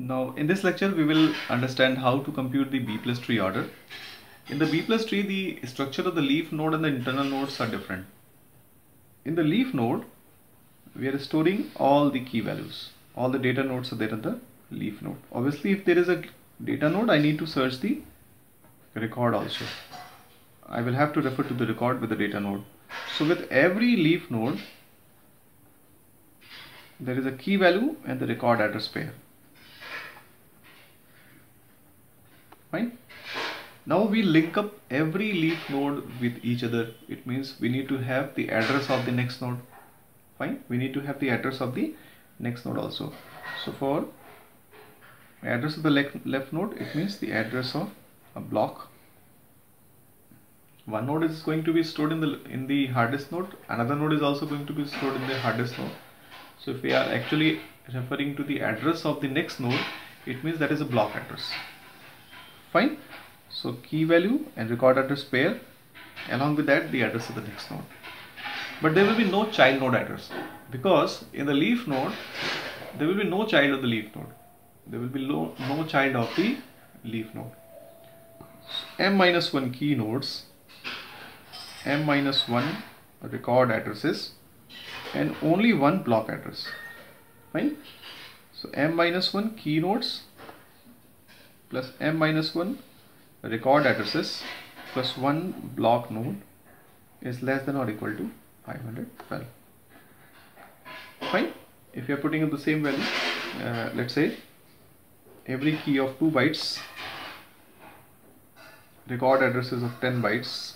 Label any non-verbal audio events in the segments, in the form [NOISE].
Now in this lecture we will understand how to compute the B plus tree order. In the B plus tree the structure of the leaf node and the internal nodes are different. In the leaf node we are storing all the key values. All the data nodes are there in the leaf node. Obviously if there is a data node I need to search the record also. I will have to refer to the record with the data node. So with every leaf node there is a key value and the record address pair. fine now we link up every leaf node with each other. It means we need to have the address of the next node. Fine. We need to have the address of the next node also. So for address of the left, left node it means the address of a block. One node is going to be stored in the in the hard disk node. Another node is also going to be stored in the hard disk node. So if we are actually referring to the address of the next node it means that is a block address. Fine so key value and record address pair. Along with that the address of the next node. But there will be no child node address because in the leaf node there will be no child of the leaf node. There will be no, no child of the leaf node. M minus 1 key nodes m minus 1 record addresses and only one block address. Fine? So m minus 1 key nodes plus m minus 1 record addresses plus 1 block node is less than or equal to 512 fine. If you are putting in the same value uh, let's say every key of 2 bytes record addresses of 10 bytes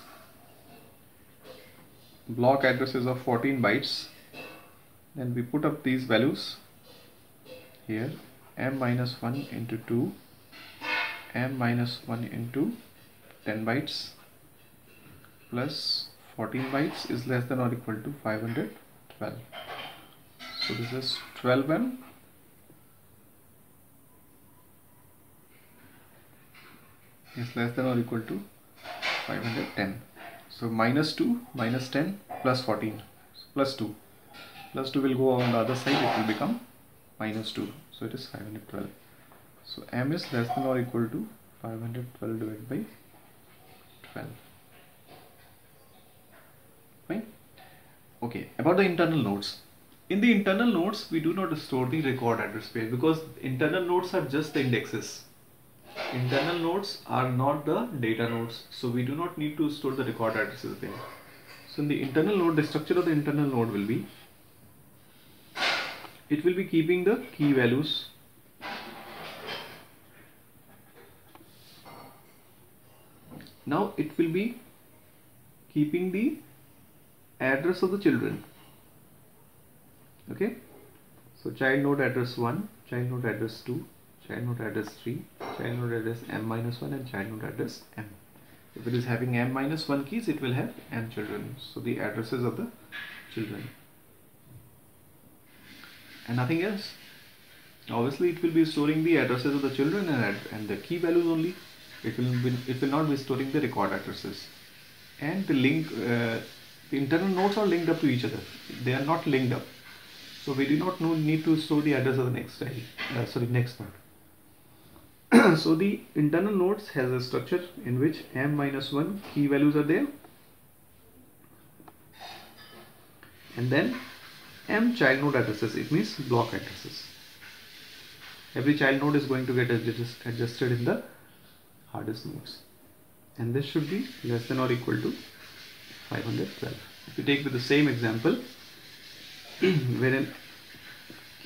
block addresses of 14 bytes then we put up these values here m minus 1 into 2 m minus 1 into 10 bytes plus 14 bytes is less than or equal to 512 so this is 12m is less than or equal to 510 so minus 2 minus 10 plus 14 plus 2 plus 2 will go on the other side it will become minus 2 so it is 512 so m is less than or equal to 512 divided by 12. Fine. Okay, about the internal nodes. In the internal nodes, we do not store the record address pair because internal nodes are just the indexes. Internal nodes are not the data nodes, so we do not need to store the record addresses there. So in the internal node, the structure of the internal node will be, it will be keeping the key values now it will be keeping the address of the children. Okay? So child node address 1 child node address 2 child node address 3 child node address m minus 1 and child node address m. If it is having m minus 1 keys it will have m children. So the addresses of the children. And nothing else. Obviously it will be storing the addresses of the children and, and the key values only it will be, it will not be storing the record addresses. And the link uh, the internal nodes are linked up to each other. They are not linked up. So we do not know, need to store the address of the next uh, sorry next node [CLEARS THROAT] so the internal nodes has a structure in which m minus 1 key values are there. And then m child node addresses it means block addresses. Every child node is going to get adjusted in the hard disk nodes. And this should be less than or equal to 512 if you take with the same example [CLEARS THROAT] wherein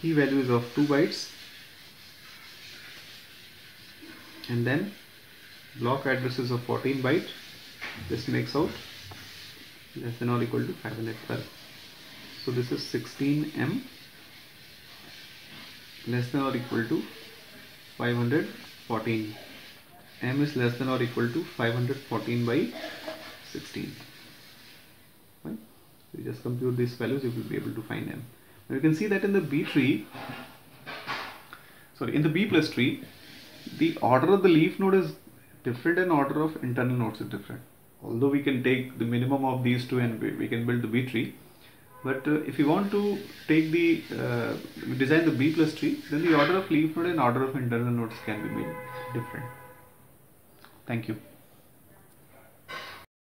key values of 2 bytes and then block addresses of 14 byte this makes out less than or equal to 512 so this is 16m less than or equal to 514 m is less than or equal to 514 by 16 right you just compute these values you will be able to find m. Now you can see that in the b tree sorry in the b plus tree the order of the leaf node is different and order of internal nodes is different. Although we can take the minimum of these two and we can build the b tree But uh, if you want to take the uh, design the B plus tree, then the order of leaf node and order of internal nodes can be made different. Thank you.